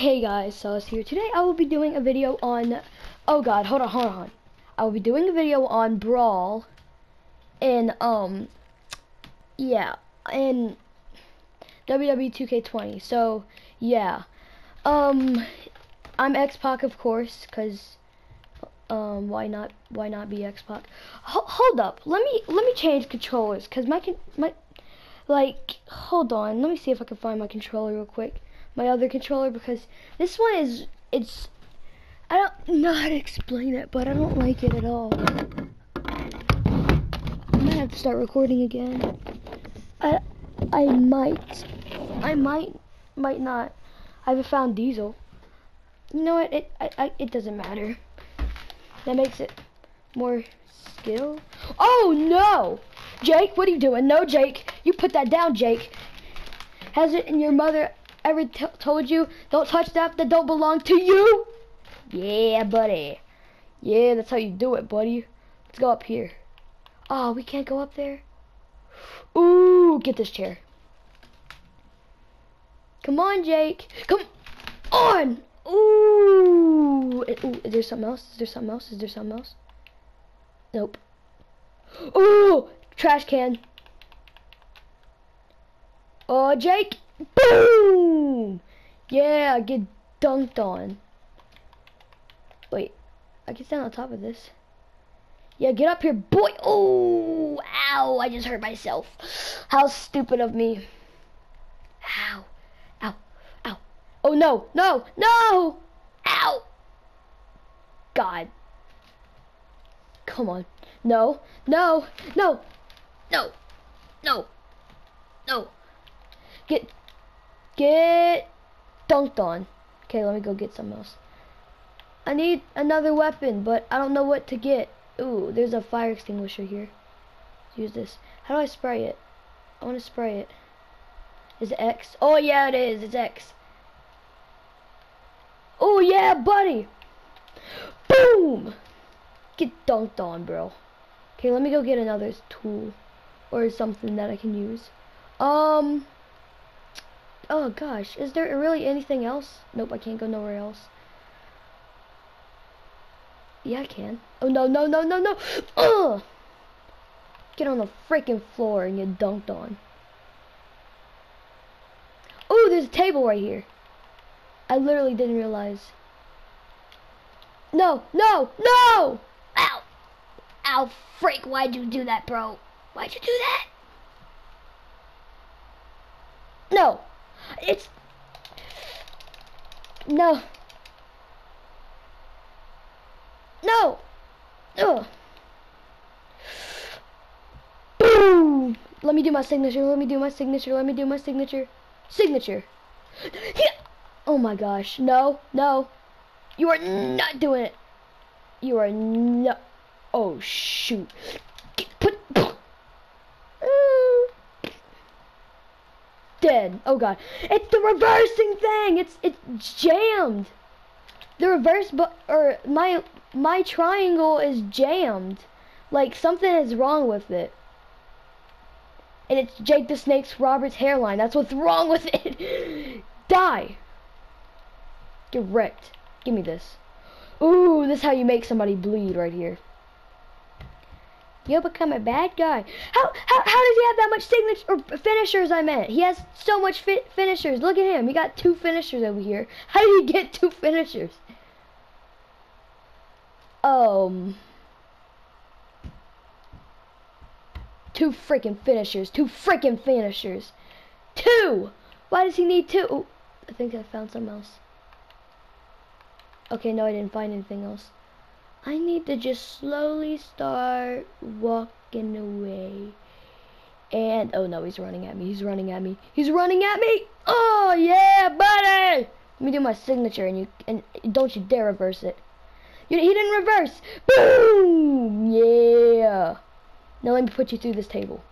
Hey guys, Sauce here. Today I will be doing a video on, oh god, hold on, hold on. I will be doing a video on Brawl in, um, yeah, in WW2K20. So, yeah. Um, I'm X-Pac, of course, because, um, why not, why not be X-Pac? Ho hold up, let me, let me change controllers, because my, my, like, hold on, let me see if I can find my controller real quick my other controller because this one is it's I don't know how to explain it, but I don't like it at all. I might have to start recording again. I I might I might might not. I haven't found Diesel. You know what? It I, I, it doesn't matter. That makes it more skill. Oh no! Jake, what are you doing? No, Jake. You put that down, Jake. Has it in your mother ever told you don't touch stuff that don't belong to you? Yeah, buddy. Yeah, that's how you do it, buddy. Let's go up here. Oh, we can't go up there? Ooh, get this chair. Come on, Jake. Come on. Ooh. Ooh, is there something else? Is there something else? Is there something else? Nope. Ooh, trash can. Oh, Jake. Boom! Yeah, I get dunked on. Wait, I can stand on top of this. Yeah, get up here, boy. Oh, ow, I just hurt myself. How stupid of me. Ow, ow, ow. Oh, no, no, no! Ow! God. Come on. No, no, no, no, no, no. Get Get dunked on. Okay, let me go get something else. I need another weapon, but I don't know what to get. Ooh, there's a fire extinguisher here. Use this. How do I spray it? I want to spray it. Is it X? Oh, yeah, it is. It's X. Oh, yeah, buddy. Boom! Get dunked on, bro. Okay, let me go get another tool. Or something that I can use. Um... Oh gosh, is there really anything else? Nope, I can't go nowhere else. Yeah, I can. Oh no, no, no, no, no! Ugh! Get on the freaking floor and get dunked on. Oh, there's a table right here. I literally didn't realize. No, no, no! Ow! Ow, freak, why'd you do that, bro? Why'd you do that? No, it's... No. No! Ugh. Boom! Let me do my signature, let me do my signature, let me do my signature. Signature. Oh my gosh. No, no. You are not doing it. You are not. Oh shoot. Put dead. Oh god. It's the reversing thing. It's it's jammed. The reverse but or my my triangle is jammed. Like something is wrong with it. And it's Jake the Snake's Robert's hairline. That's what's wrong with it. Die. Get wrecked. Give me this. Ooh, this is how you make somebody bleed right here. You'll become a bad guy. How, how, how does he have that much signature finishers? I meant he has so much fi finishers. Look at him. He got two finishers over here. How did he get two finishers? Um, two freaking finishers. Two freaking finishers. Two. Why does he need two? Ooh, I think I found something else. Okay, no, I didn't find anything else. I need to just slowly start walking away. And, oh no, he's running at me. He's running at me. He's running at me. Oh, yeah, buddy. Let me do my signature and you, and don't you dare reverse it. You, he didn't reverse. Boom. Yeah. Now let me put you through this table.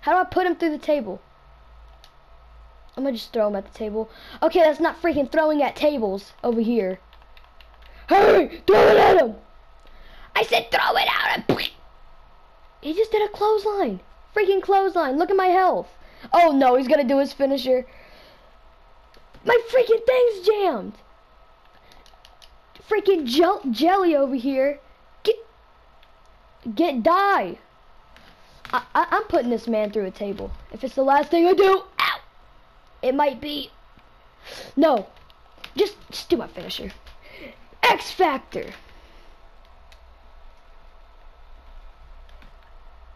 How do I put him through the table? I'm gonna just throw him at the table. Okay, that's not freaking throwing at tables over here. Hey, throw it at him! I said throw it out! He just did a clothesline. Freaking clothesline. Look at my health. Oh no, he's gonna do his finisher. My freaking thing's jammed. Freaking gel jelly over here. Get, get die. I, I, I'm putting this man through a table. If it's the last thing I do, ow. It might be. No. Just, just do my finisher. X Factor.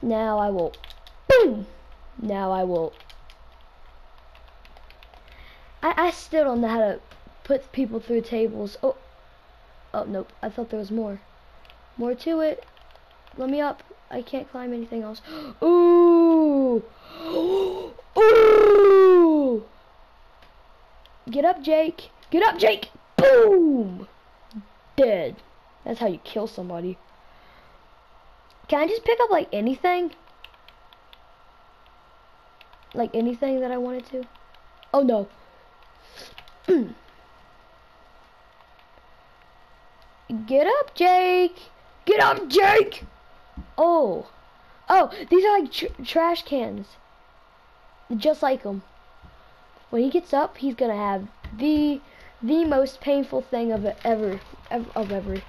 Now I will. Boom. Now I will. I, I still don't know how to put people through tables. Oh. Oh, nope. I thought there was more. More to it. Let me up. I can't climb anything else. Ooh. Ooh. Get up, Jake. Get up, Jake. Boom. Dead. That's how you kill somebody. Can I just pick up like anything? Like anything that I wanted to? Oh no. Get up, Jake! Get up, Jake! Oh. Oh, these are like tr trash cans. Just like them. When he gets up, he's gonna have the the most painful thing of ever of ever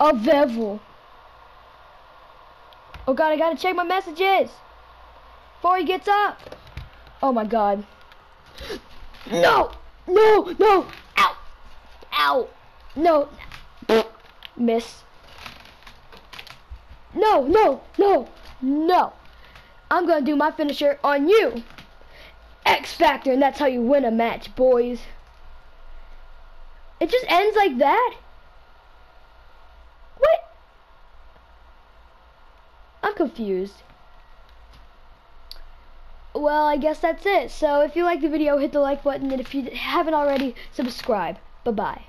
of ever. Oh god, I gotta check my messages before he gets up. Oh my god. No! No! No! Ow! Ow! No! Miss. No, no, no, no. I'm gonna do my finisher on you. X Factor, and that's how you win a match, boys. It just ends like that? What? Confused. Well, I guess that's it. So if you like the video, hit the like button, and if you haven't already, subscribe. Bye-bye.